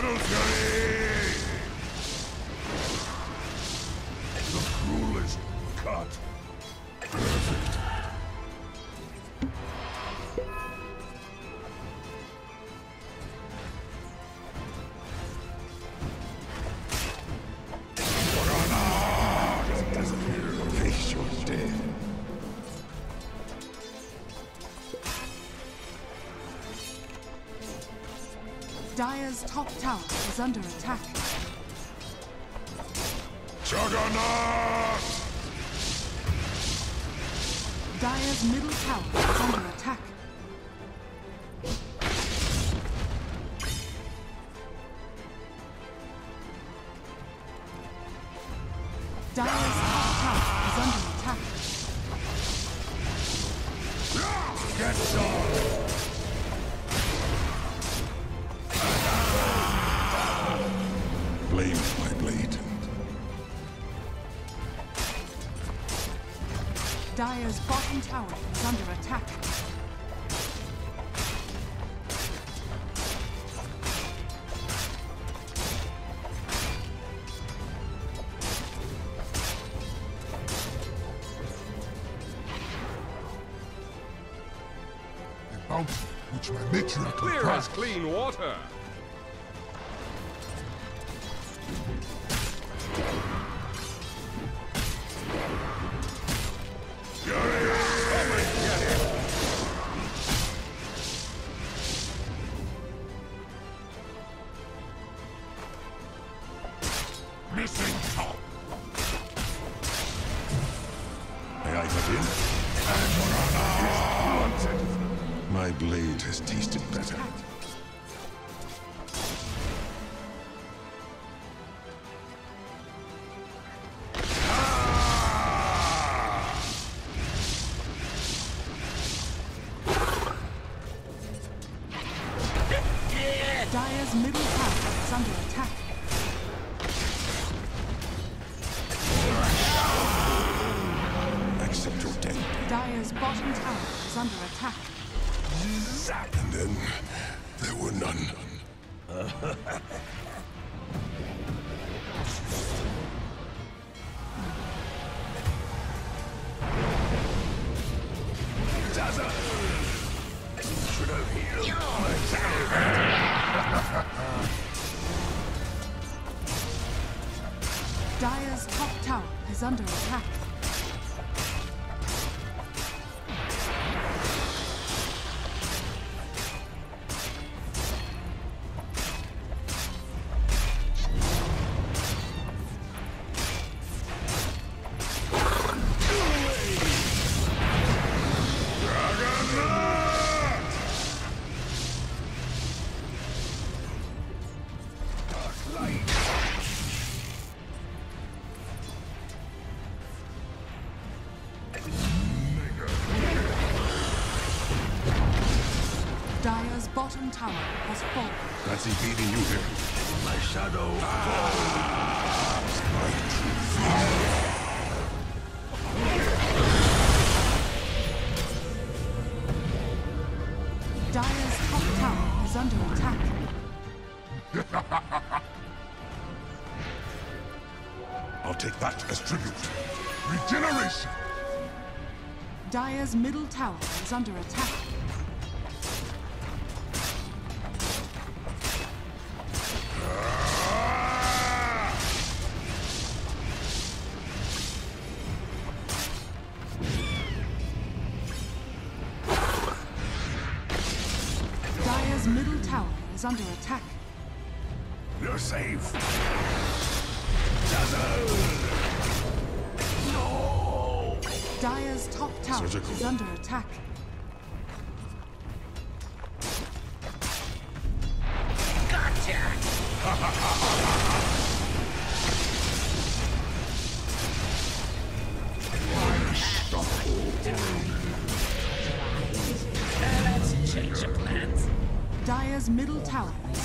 Battle Fury! Dire's top tower is under attack. Juggernaut! Dire's middle tower is under attack. Dire's bottom tower is under attack. The bounty which my matriarch Clear as clean water. Blade has tasted better. Dire's middle tower is under attack. Accept your death. Dire's bottom tower is under attack. And then there were none. Dazzle! Should. Dire's top tower is under attack. Bottom tower has fallen. Fancy beating you here. My shadow ah. My true Dire's top tower is under attack. I'll take that as tribute. Regeneration! Dire's middle tower is under attack. Tower is under attack. You're safe. Dire's top tower Surgical. is under attack.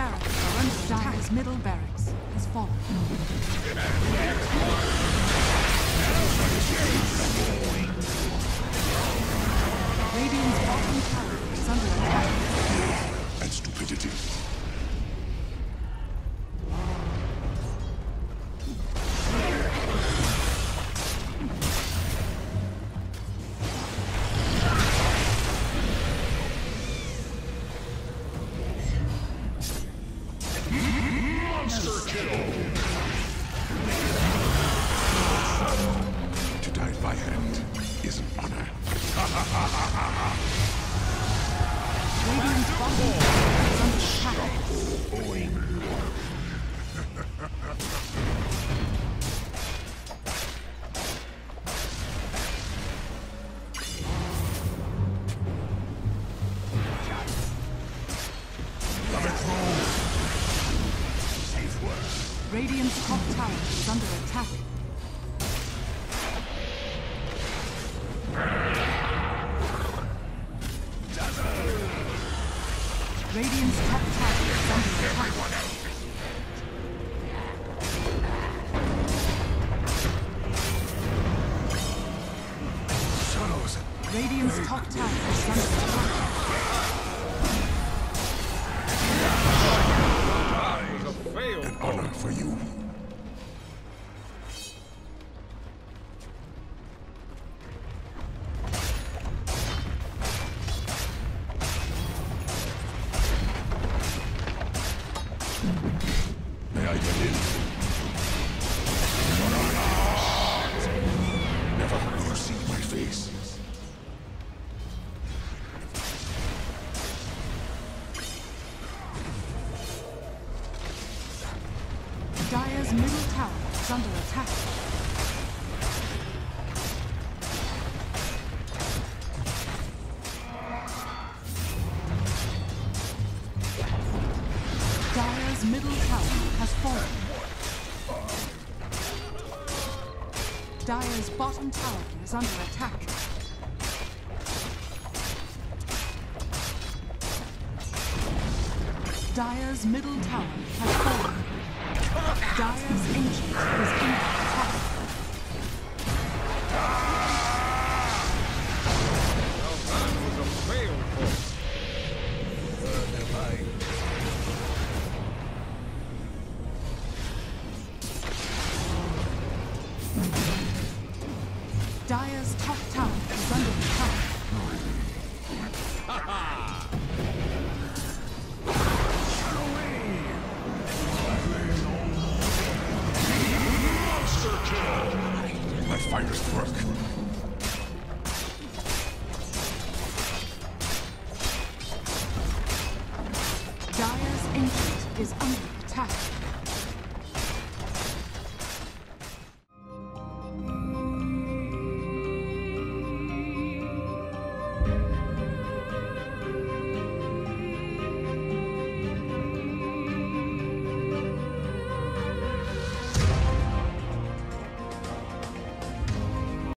Barracks are under attack. Dire's middle barracks has fallen. Radiant's To tower is under attack. Radiant's top tower is under attack. Radiant's top tower is under attack. An honor for you. Dire's middle tower is under attack. Dire's middle tower has fallen. Dire's bottom tower is under attack. Dire's middle tower has fallen. Dire's ancient is under